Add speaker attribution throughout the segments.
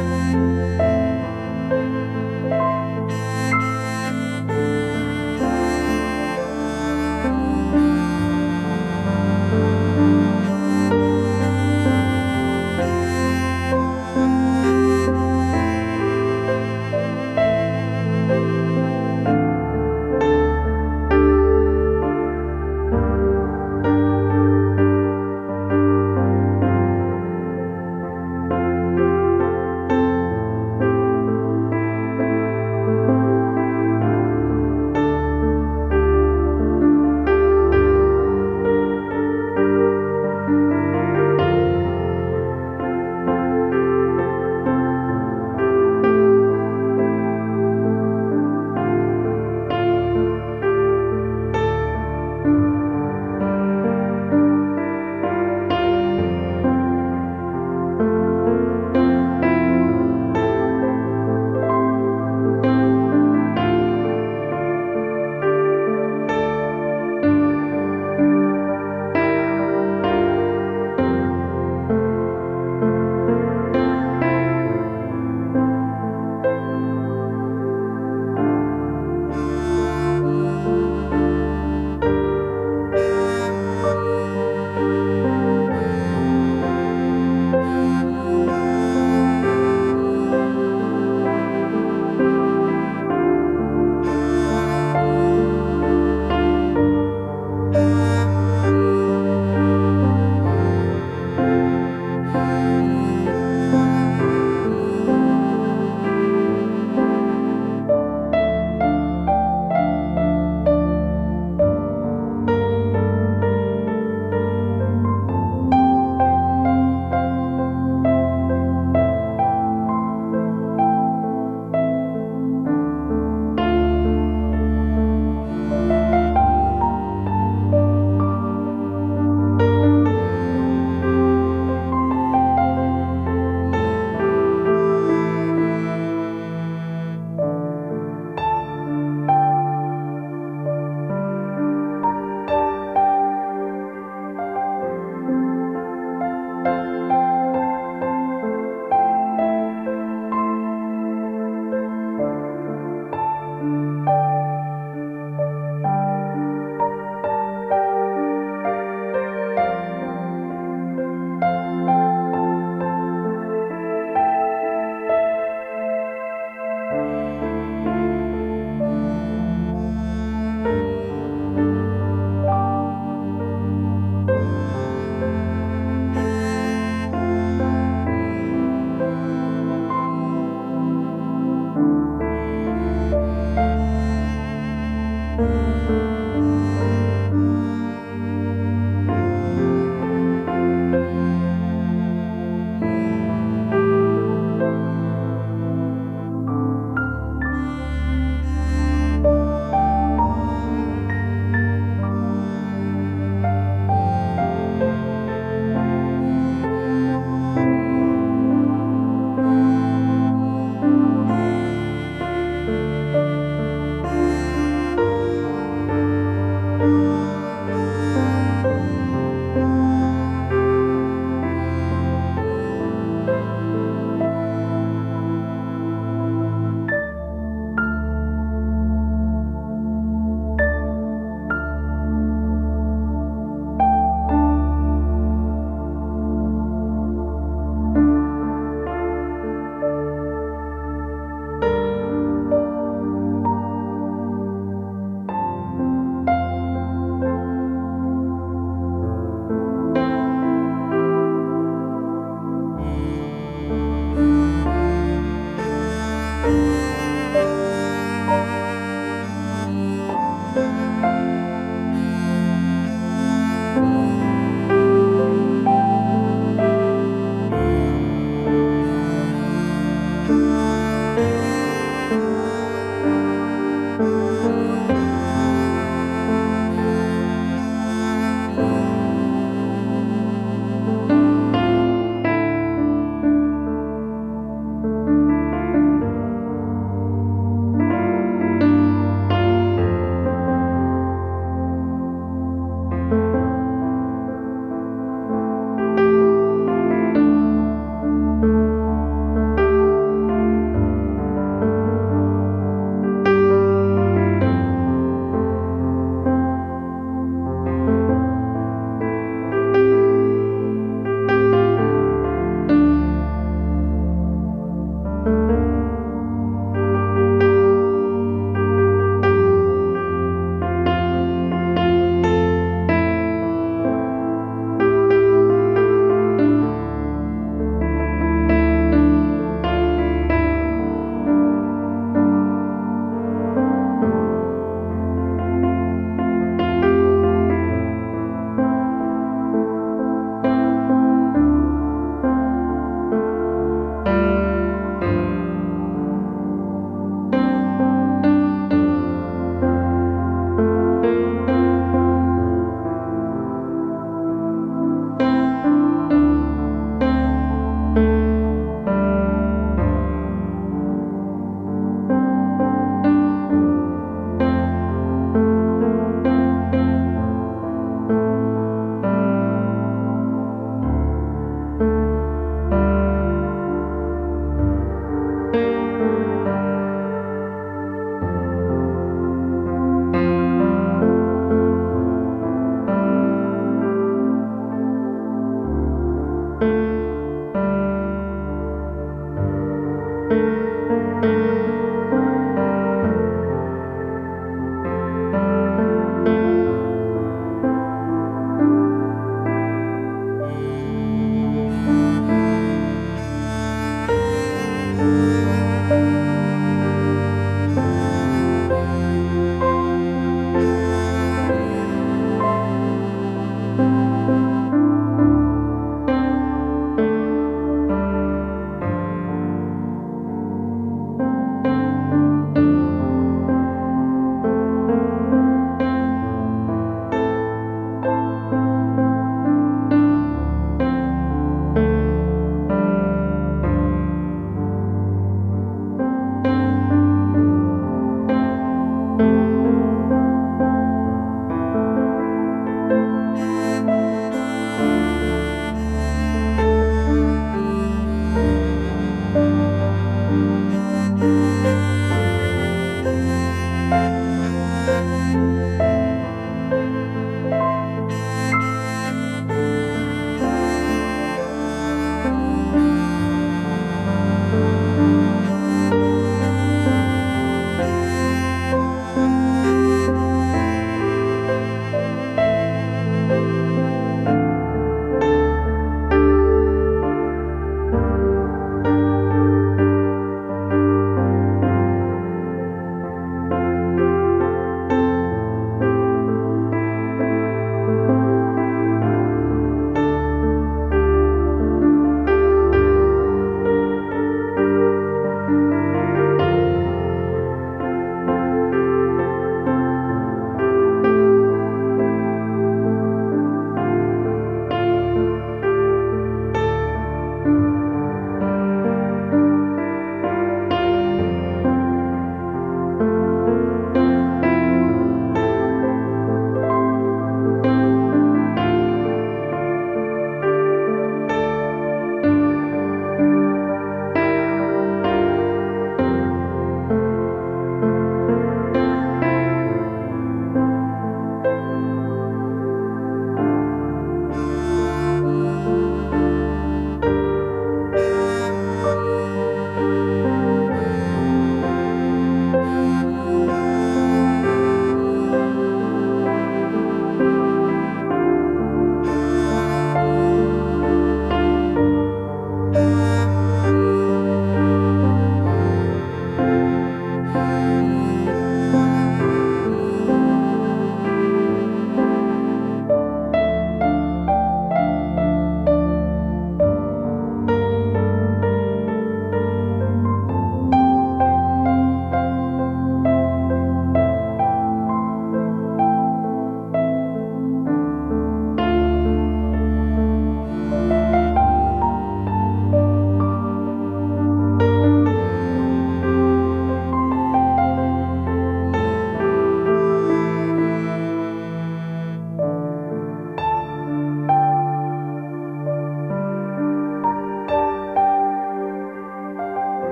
Speaker 1: Música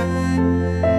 Speaker 1: Música